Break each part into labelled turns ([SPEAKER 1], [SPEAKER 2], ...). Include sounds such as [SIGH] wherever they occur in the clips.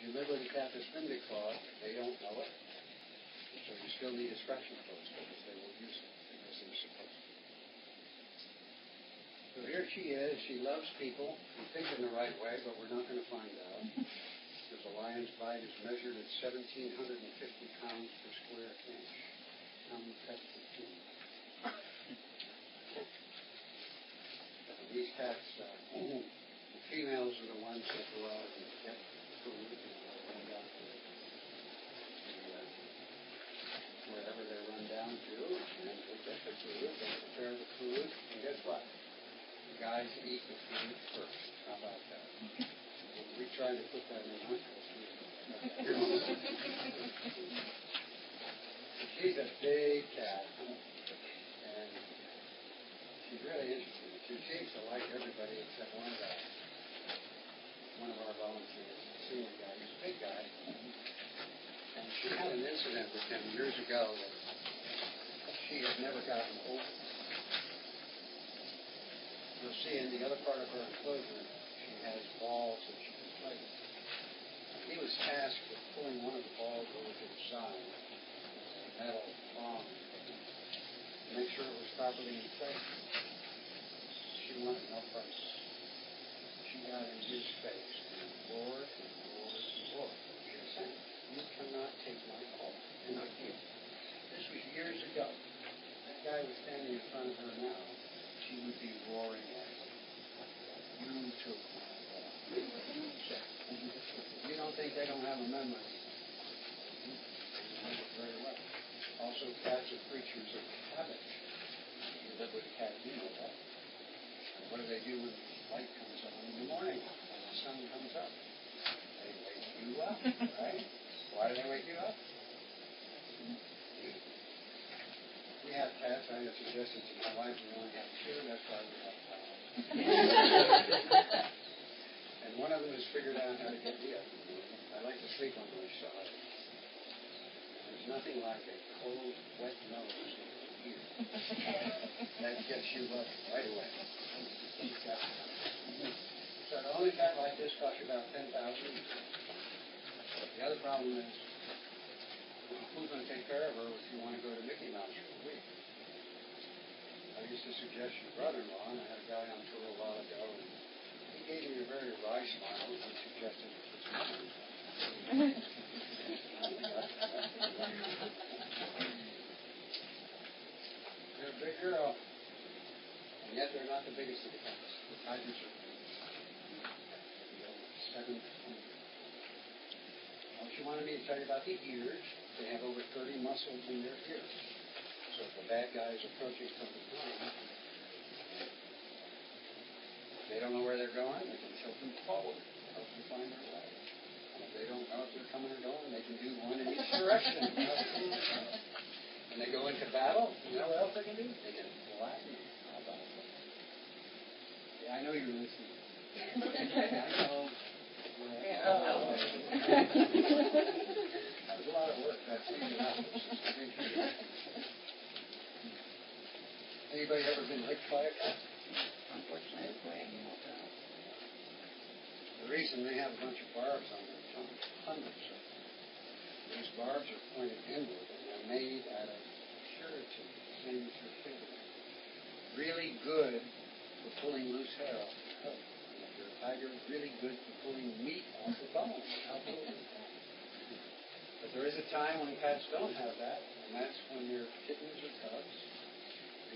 [SPEAKER 1] you live with a cat that's been they don't know it. So you still need inspection codes because they won't use it because they're supposed to. So here she is. She loves people. We think in the right way, but we're not going to find out. Because a lion's bite is measured at 1,750 pounds per square inch. How many per team? These cats, uh, the females are the ones that go out and get food wherever they run down to, and they get the food, they prepare the food, and guess what? The guys eat the food first. How about that? We try to put that in our culture. She's a big cat, and she's really interesting. She seems to like everybody except one guy. One of our volunteers, a senior guy, he's a big guy. And she had incident with him years ago that she had never gotten over. You'll see in the other part of her enclosure, she has balls that she can play with. He was tasked with pulling one of the balls over to the side, a metal prong, to make sure it was properly in place. She wanted no price. She got in his face and roared and roared and roared. You cannot take my call. And I did. This was years ago. That guy was standing in front of her now. She would be roaring at him. You took my ball. You don't think they don't have a memory? They very well. Also, cats are creatures of habit. You live with a cat, you know that. And what do they do when light comes on in the morning, when the sun comes up? They wake you up, right? Why do they wake you up? I have suggested to my wife we only have two. That's why we have five. and one of them has figured out how to get me up. I like to sleep on my side. There's nothing like a cold, wet nose in your. That gets you up right away. So the only cat like this costs you about ten thousand. The other problem is who's going to take care of her if you want to go to Mickey Mouse for a week? Used to suggest your brother-in-law, and I had a guy on tour a while ago, and he gave me a very wry smile when and suggested. They're a big girl, and yet they're not the biggest of the tigers are seven. She wanted me to tell you about the ears. They have over 30 muscles in their ears. So if the bad guy is approaching from behind, they don't know where they're going, they can tilt them forward, help them find their way. And if they don't know if they're coming or going, they can do one in each direction. when they go into battle, you know what else they can do? They can flatten. How about that? Yeah, I know you're listening. I know. Yeah. Oh, oh. that was a lot of work. That's [LAUGHS] Anybody ever been licked by a cat?
[SPEAKER 2] Unfortunately,
[SPEAKER 1] The reason they have a bunch of barbs on their tongue, hundreds of them. These barbs are pointed inward and they're made out of keratin, the same as your fingernail. Really good for pulling loose hair off the coat. And if you're a tiger, really good for pulling meat off the bone. How cool is that? But there is a time when cats don't have that, and that's when they're kittens or cubs,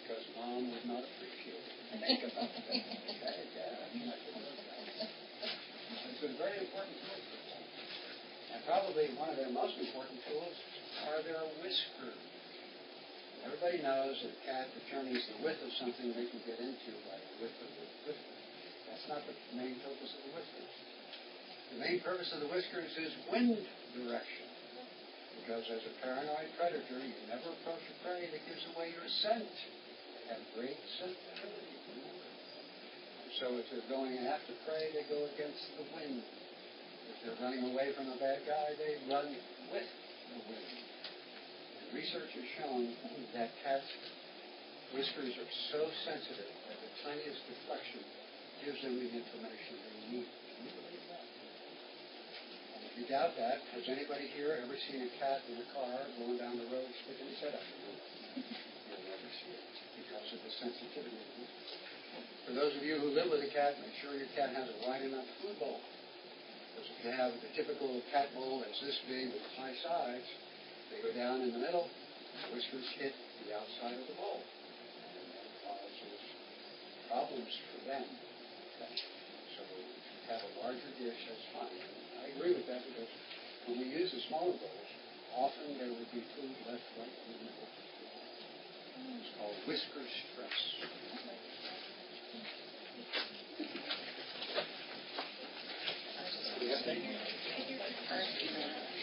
[SPEAKER 1] because mom would not appreciate it. Think about that. It's a very important tool for them. And probably one of their most important tools are their whiskers. Everybody knows that cat determines the width of something they can get into by the width of the whiskers. That's not the main purpose of the whiskers. The main purpose of the whiskers is wind direction. Because as a paranoid predator, you never approach a prey that gives away your scent. Have great sensitivity. So if they're going after prey, they go against the wind. If they're running away from a bad guy, they run with the wind. And research has shown that cats' whiskers are so sensitive that the tiniest deflection gives them the information they need. If you you doubt that, has anybody here ever seen a cat in a car going down the road sticking its head up? You'll never see it because of the sensitivity. For those of you who live with a cat, make sure your cat has a wide enough food bowl. Because if you have the typical cat bowl that's this big with high sides, they go down in the middle, whiskers hit the outside of the bowl. And that causes problems for them. So if you have a larger dish, that's fine. I agree with that because when we use the smaller bowls, often there would be food left right in the middle. It's called whisker stress.
[SPEAKER 2] Argument.